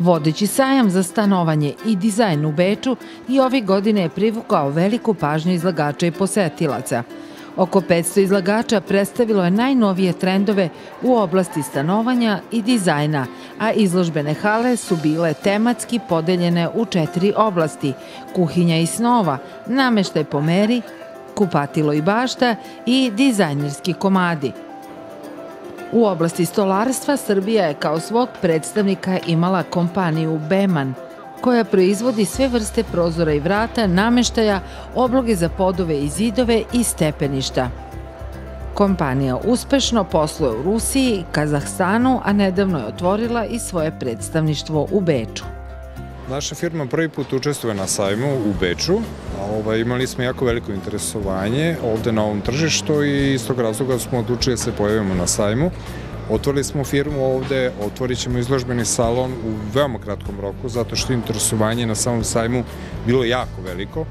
Vodeći sajam za stanovanje i dizajn u Beču i ove godine je privukao veliku pažnju izlagača i posetilaca. Oko 500 izlagača predstavilo je najnovije trendove u oblasti stanovanja i dizajna, a izložbene hale su bile tematski podeljene u četiri oblasti – kuhinja i snova, nameštaj po meri, kupatilo i bašta i dizajnerski komadi – U oblasti stolarstva Srbija je kao svog predstavnika imala kompaniju Beman, koja proizvodi sve vrste prozora i vrata, nameštaja, obloge za podove i zidove i stepeništa. Kompanija uspešno posluje u Rusiji, Kazahstanu, a nedavno je otvorila i svoje predstavništvo u Beču. Naša firma prvi put učestvuje na sajmu u Beču. Ovaj, imali smo jako veliko interesovanje ovde na ovom tržištu i iz tog razloga smo odlučili da se pojavimo na sajmu. Otvorili smo firmu ovde, otvorit ćemo izložbeni salon u veoma kratkom roku, zato što interesovanje na samom sajmu bilo jako veliko,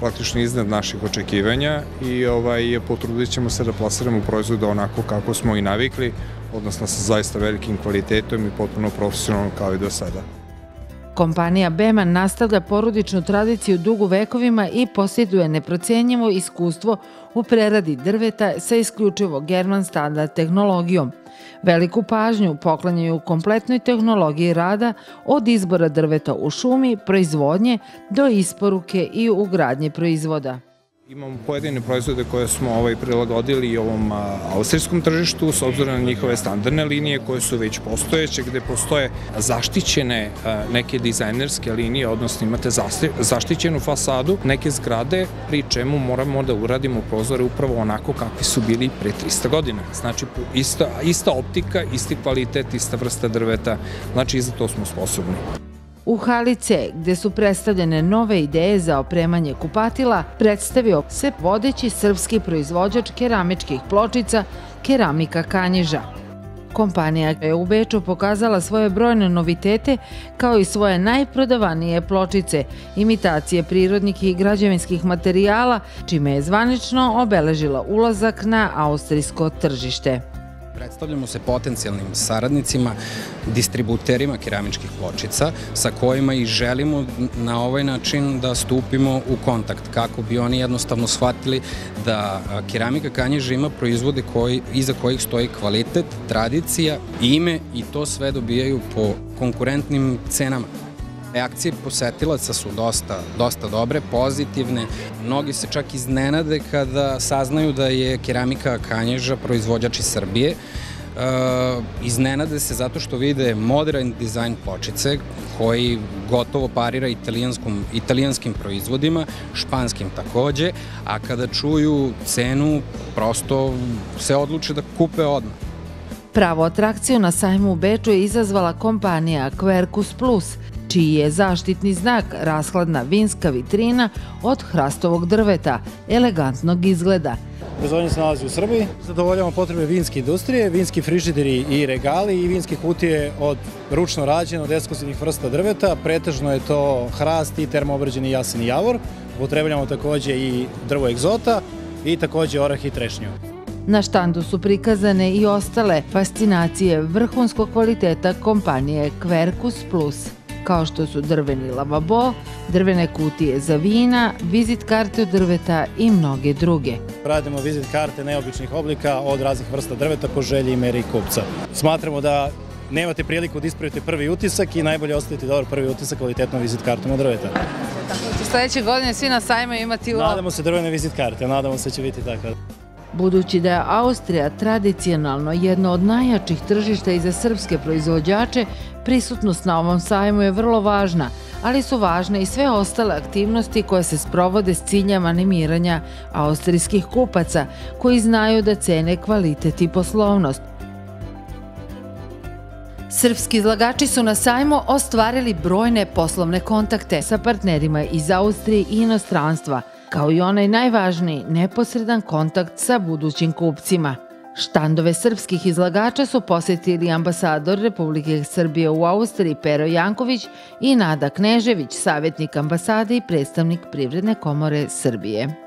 praktično iznad naših očekivanja i ovaj, potrudit ćemo se da plasiramo proizvode onako kako smo i navikli, odnosno sa zaista velikim kvalitetom i potpuno profesionalno kao i do sada. Kompanija Beman nastavlja porodičnu tradiciju dugu vekovima i posjeduje neprocenjivo iskustvo u preradi drveta sa isključivo German standard tehnologijom. Veliku pažnju poklanjaju kompletnoj tehnologiji rada od izbora drveta u šumi, proizvodnje do isporuke i ugradnje proizvoda. Imamo pojedine proizvode koje smo ovaj prilagodili i ovom austrijskom tržištu s obzirom na njihove standardne linije koje su već postojeće, gde postoje zaštićene neke dizajnerske linije, odnosno imate zaštićenu fasadu neke zgrade, pri čemu moramo da uradimo prozore upravo onako kakvi su bili pre 300 godina. Znači, ista, ista optika, isti kvalitet, ista vrsta drveta, znači i za to smo sposobni. U Halice, gde su predstavljene nove ideje za opremanje kupatila, predstavio se vodeći srpski proizvođač keramičkih pločica Keramika Kanježa. Kompanija je u Beču pokazala svoje brojne novitete kao i svoje najprodavanije pločice, imitacije prirodnih i građevinskih materijala, čime je zvanično obeležila ulazak na austrijsko tržište. Predstavljamo se potencijalnim saradnicima, distributerima keramičkih pločica sa kojima i želimo na ovaj način da stupimo u kontakt kako bi oni jednostavno shvatili da keramika Kanježa ima proizvode koji, iza kojih stoji kvalitet, tradicija, ime i to sve dobijaju po konkurentnim cenama. Reakcije posetilaca su dosta, dosta dobre, pozitivne. Mnogi se čak iznenade kada saznaju da je keramika Kanježa proizvođač iz Srbije. Uh, iznenade se zato što vide modern dizajn pločice koji gotovo parira italijanskim proizvodima, španskim takođe, a kada čuju cenu prosto se odluče da kupe odmah. Pravo atrakciju na sajmu u Beču je izazvala kompanija Quercus Plus, čiji je zaštitni znak rashladna vinska vitrina od hrastovog drveta, elegantnog izgleda. Proizvodnje se nalazi u Srbiji. Zadovoljamo potrebe vinske industrije, vinski frižideri i regali i vinske kutije od ručno rađene od ekskluzivnih vrsta drveta. Pretežno je to hrast i termoobrađeni jasen i javor. Potrebljamo takođe i drvo egzota i takođe orah i trešnju. Na štandu su prikazane i ostale fascinacije vrhunskog kvaliteta kompanije Quercus Plus kao što su drveni lavabo, drvene kutije za vina, vizit karte od drveta i mnoge druge. Radimo vizit karte neobičnih oblika od raznih vrsta drveta po želji i meri kupca. Smatramo da nemate priliku da ispravite prvi utisak i najbolje ostaviti dobar prvi utisak kvalitetnom vizit kartom od drveta. Sledeće godine svi na sajmu imati. Nadamo se drvene vizit karte, nadamo se da će biti tako. Budući da je Austrija tradicionalno jedno od najjačih tržišta i za srpske proizvođače, prisutnost na ovom sajmu je vrlo važna, ali su važne i sve ostale aktivnosti koje se sprovode s ciljem animiranja austrijskih kupaca, koji znaju da cene kvalitet i poslovnost. Srpski izlagači su na sajmu ostvarili brojne poslovne kontakte sa partnerima iz Austrije i inostranstva – kao i onaj najvažniji neposredan kontakt sa budućim kupcima. Štandove srpskih izlagača su posetili ambasador Republike Srbije u Austriji Pero Janković i Nada Knežević, savjetnik ambasade i predstavnik Privredne komore Srbije.